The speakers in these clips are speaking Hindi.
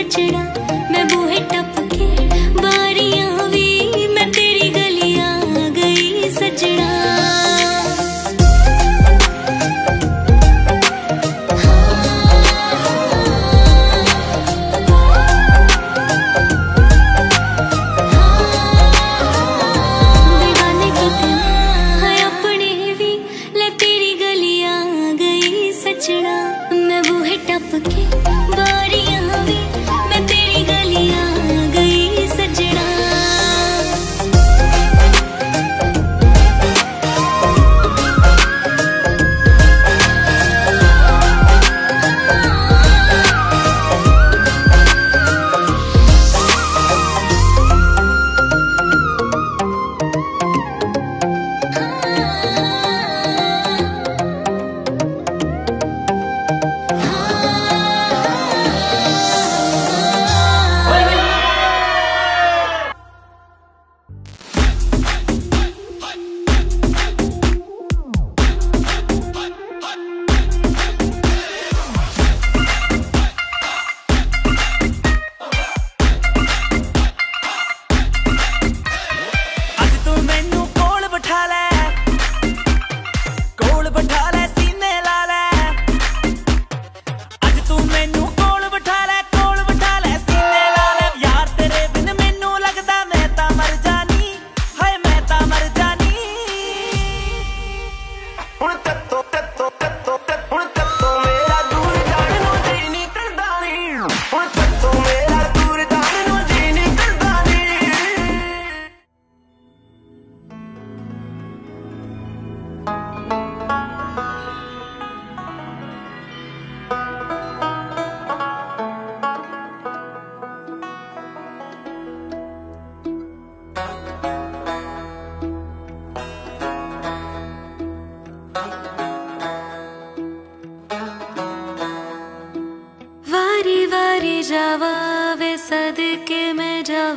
வச்சடா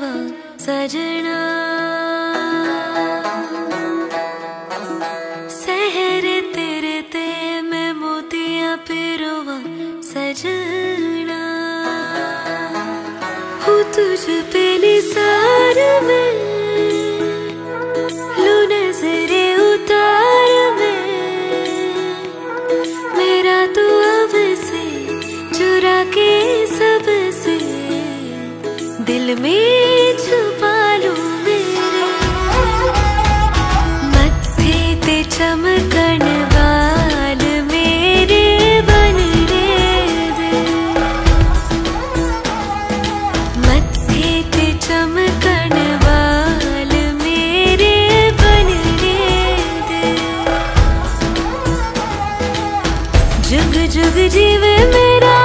जावा सजना तेरे मैं मोतिया में उतार में। मेरा तो अब से चुरा के दिल में जुग जुग जीवे मेरा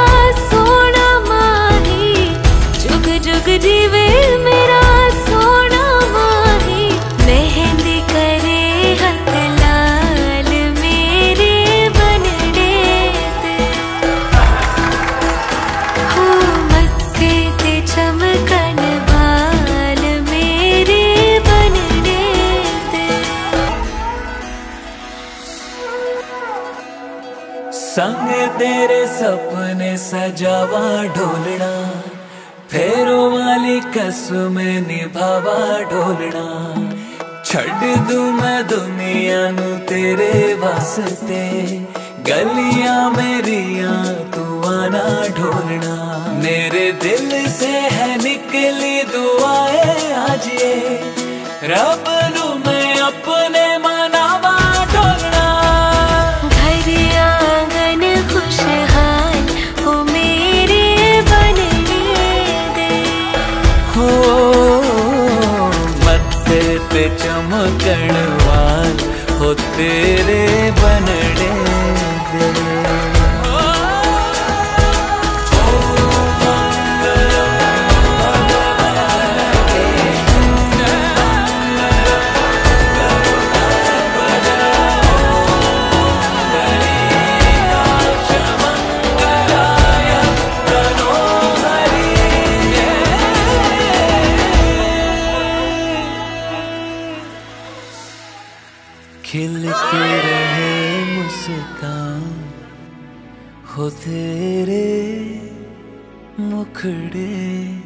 सोना माही। जुग जुग जीवे मेरा संग तेरे सपने सजावा ढोलना, फेरो वाली कसम निभावा ढोलना। छड़ दू मैं दुनिया नु तेरे वास्ते, गलियाँ मेरिया तू आना ढोलना। मेरे दिल से है निकली दुआएँ आज ये, रब चमकण हो तेरे हो तेरे मुखड़े।